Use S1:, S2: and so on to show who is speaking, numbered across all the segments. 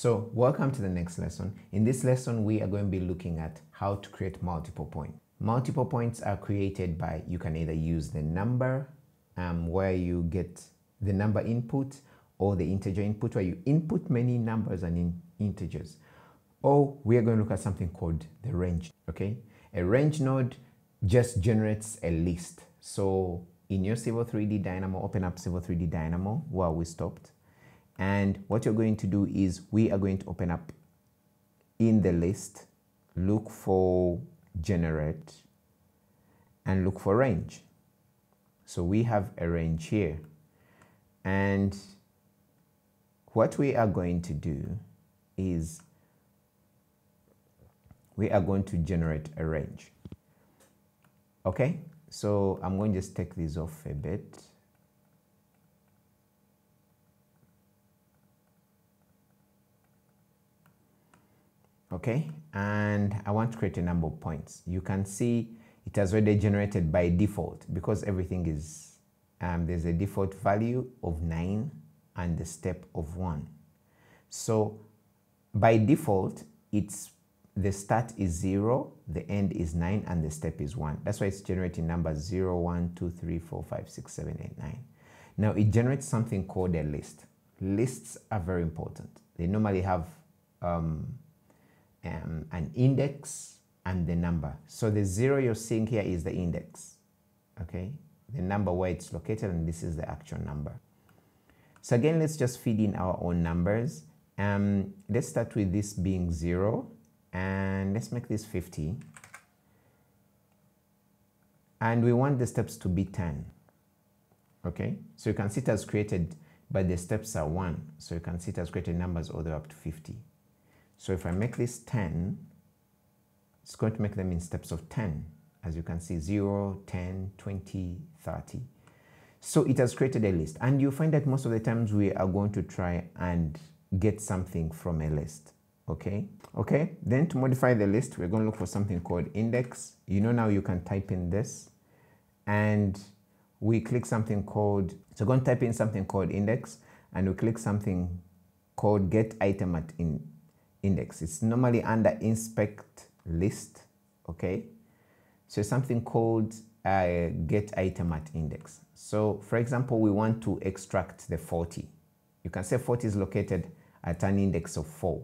S1: So welcome to the next lesson. In this lesson, we are going to be looking at how to create multiple points. Multiple points are created by, you can either use the number um, where you get the number input or the integer input where you input many numbers and in integers. Or we are going to look at something called the range, okay? A range node just generates a list. So in your Civil 3D Dynamo, open up Civil 3D Dynamo while we stopped. And what you're going to do is we are going to open up in the list, look for generate and look for range. So we have a range here. And what we are going to do is we are going to generate a range. Okay, so I'm going to just take this off a bit. Okay, and I want to create a number of points. You can see it has already generated by default because everything is, um, there's a default value of 9 and the step of 1. So by default, it's the start is 0, the end is 9, and the step is 1. That's why it's generating numbers 0, 1, 2, 3, 4, 5, 6, 7, 8, 9. Now it generates something called a list. Lists are very important. They normally have um, um, an index and the number. So the 0 you're seeing here is the index, okay? The number where it's located, and this is the actual number. So again, let's just feed in our own numbers. Um, let's start with this being 0 and let's make this 50 and we want the steps to be 10 okay so you can see it has created but the steps are 1 so you can see it has created numbers all the way up to 50 so if I make this 10 it's going to make them in steps of 10 as you can see 0 10 20 30 so it has created a list. And you find that most of the times we are going to try and get something from a list. Okay? Okay? Then to modify the list we're going to look for something called index. You know now you can type in this. And we click something called so go and type in something called index. And we click something called get item at in index it's normally under inspect list okay so something called uh, get item at index so for example we want to extract the 40 you can say 40 is located at an index of 4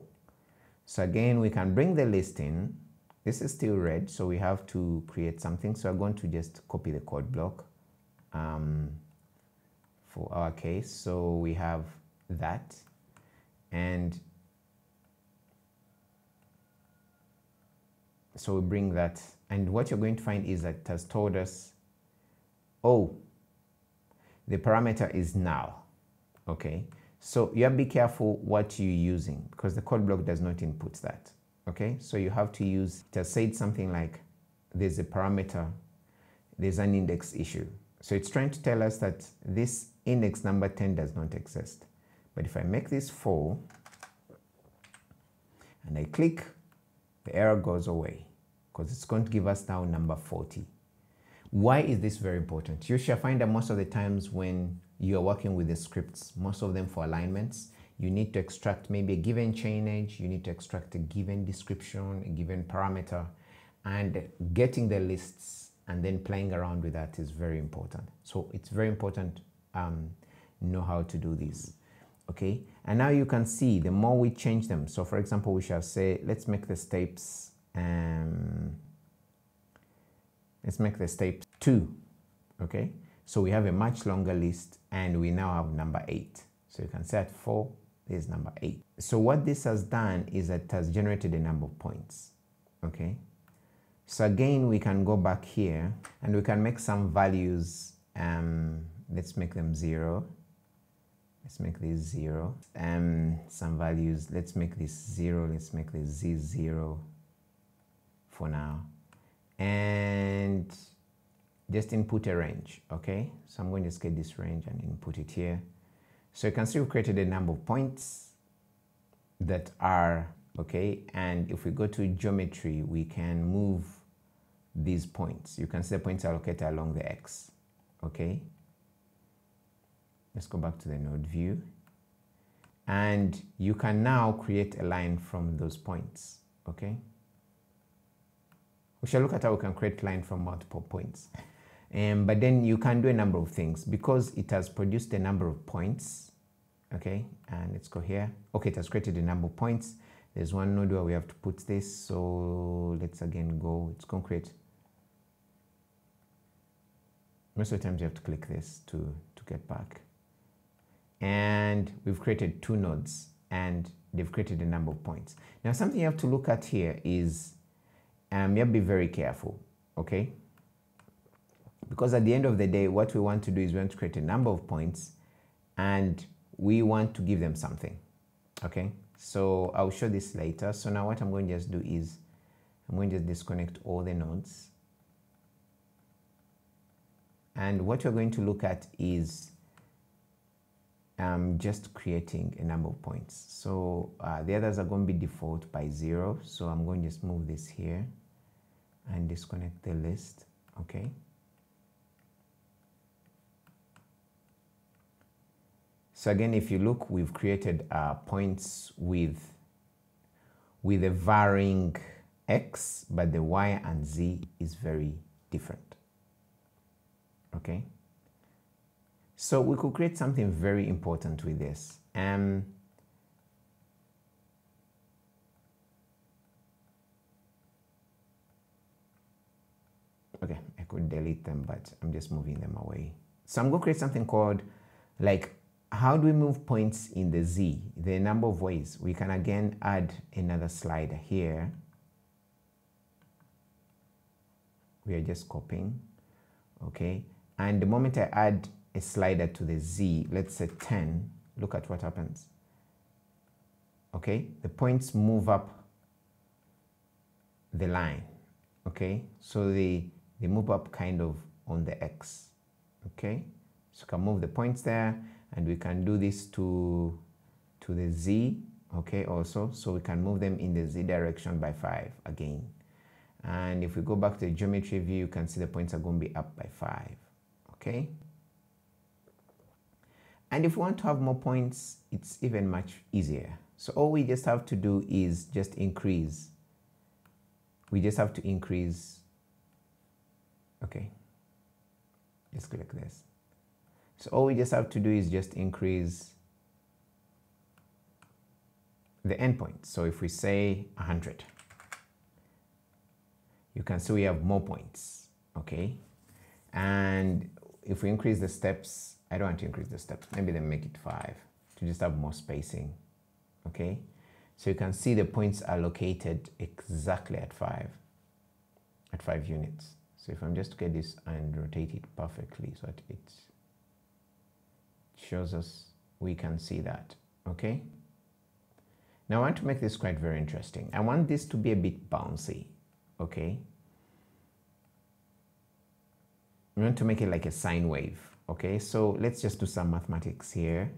S1: so again, we can bring the list in. This is still red, so we have to create something. So I'm going to just copy the code block um, for our case. So we have that. And so we bring that. And what you're going to find is that it has told us, oh, the parameter is now. Okay. So you have to be careful what you're using because the code block does not input that. Okay, so you have to use, it has said something like there's a parameter, there's an index issue. So it's trying to tell us that this index number 10 does not exist. But if I make this 4 and I click, the error goes away because it's going to give us now number 40. Why is this very important? You shall find that most of the times when you are working with the scripts, most of them for alignments, you need to extract maybe a given chainage, you need to extract a given description, a given parameter, and getting the lists and then playing around with that is very important. So it's very important um, know how to do this. Okay, and now you can see the more we change them. So for example, we shall say, let's make the steps, um, let's make the steps two, okay? So we have a much longer list and we now have number eight. So you can set four, is number eight. So what this has done is it has generated a number of points, okay? So again, we can go back here and we can make some values. Um, let's make them zero. Let's make this zero. Um, some values, let's make this zero. Let's make this z zero for now. And just input a range, okay? So I'm going to just get this range and input it here. So you can see we've created a number of points that are, okay? And if we go to geometry, we can move these points. You can see the points are located along the X, okay? Let's go back to the node view. and you can now create a line from those points, okay? We shall look at how we can create line from multiple points. Um, but then you can do a number of things because it has produced a number of points, okay? And let's go here. Okay, it has created a number of points. There's one node where we have to put this. So let's again go, it's create. Most of the times you have to click this to, to get back. And we've created two nodes and they've created a number of points. Now something you have to look at here is um, you have to be very careful, okay? Because at the end of the day, what we want to do is we want to create a number of points and we want to give them something, okay? So I'll show this later. So now what I'm going to just do is I'm going to just disconnect all the nodes. And what we're going to look at is um, just creating a number of points. So uh, the others are going to be default by zero. So I'm going to just move this here and disconnect the list. Okay. So again, if you look, we've created uh, points with, with a varying x, but the y and z is very different. Okay. So we could create something very important with this. Um, okay, I could delete them, but I'm just moving them away. So I'm going to create something called like how do we move points in the Z? Are number of ways. We can again add another slider here. We are just copying, okay? And the moment I add a slider to the Z, let's say 10, look at what happens. Okay, the points move up the line, okay? So they, they move up kind of on the X, okay? So you can move the points there and we can do this to, to the Z, okay, also. So we can move them in the Z direction by five again. And if we go back to the geometry view, you can see the points are going to be up by five, okay? And if we want to have more points, it's even much easier. So all we just have to do is just increase. We just have to increase. Okay. Just click this. So all we just have to do is just increase the endpoint. So if we say 100, you can see we have more points, okay? And if we increase the steps, I don't want to increase the steps, maybe then make it five to just have more spacing, okay? So you can see the points are located exactly at five, at five units. So if I'm just to get this and rotate it perfectly so that it shows us, we can see that, okay? Now I want to make this quite very interesting. I want this to be a bit bouncy, okay? We want to make it like a sine wave, okay? So let's just do some mathematics here.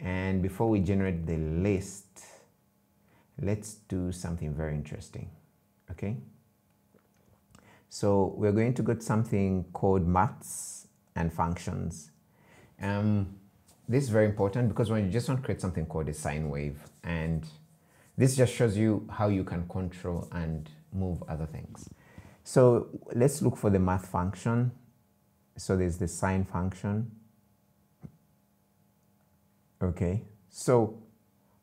S1: And before we generate the list, let's do something very interesting, okay? So we're going to get something called maths and functions. Um, this is very important because when you just want to create something called a sine wave and this just shows you how you can control and move other things. So let's look for the math function. So there's the sine function. Okay, so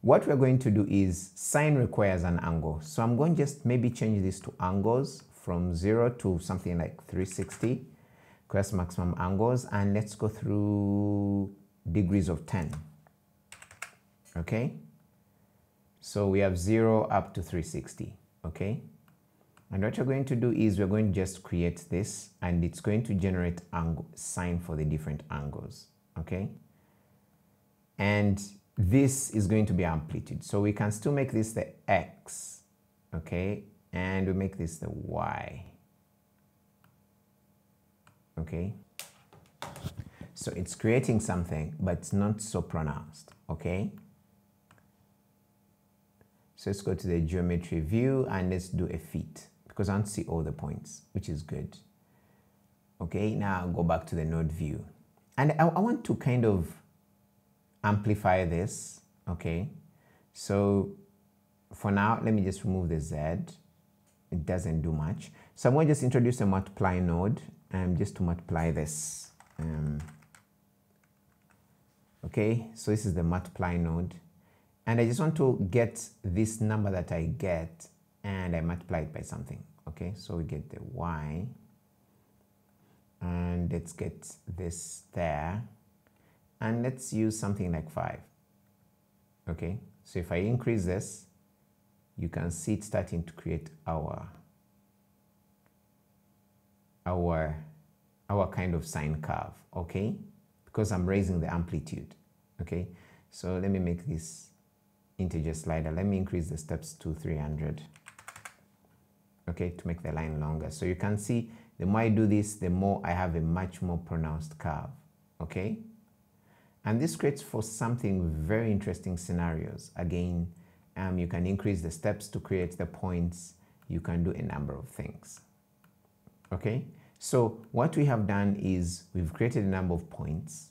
S1: what we're going to do is sine requires an angle. So I'm going to just maybe change this to angles from zero to something like 360, requires maximum angles. And let's go through degrees of 10. Okay, so we have 0 up to 360. Okay, and what you're going to do is we're going to just create this and it's going to generate angle sine for the different angles. Okay, and this is going to be amplitude. So we can still make this the x. Okay, and we make this the y. Okay. So it's creating something, but it's not so pronounced, okay? So let's go to the geometry view and let's do a fit because I want to see all the points, which is good. Okay, now go back to the node view. And I, I want to kind of amplify this, okay? So for now let me just remove the z. It doesn't do much. So i'm going to just introduce a multiply node um, just to multiply this um, okay? So this is the multiply node. And I just want to get this number that I get and I multiply it by something okay? So we get the y and let's get this there and let's use something like 5 okay? So if I increase this you can see it starting to create our our our kind of sine curve okay? Because I'm raising the amplitude okay? So let me make this integer slider. Let me increase the steps to 300 okay to make the line longer. So you can see the more I do this the more I have a much more pronounced curve okay? And this creates for something very interesting scenarios. Again um, you can increase the steps to create the points. You can do a number of things okay? So what we have done is we've created a number of points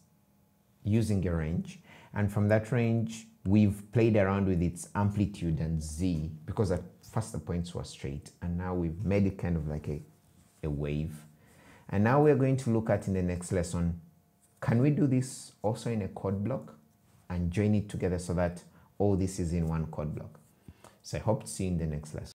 S1: using a range. And from that range we've played around with its amplitude and z because at first the points were straight and now we've made it kind of like a, a wave. And now we're going to look at in the next lesson can we do this also in a code block and join it together so that all this is in one code block? So i hope to see you in the next lesson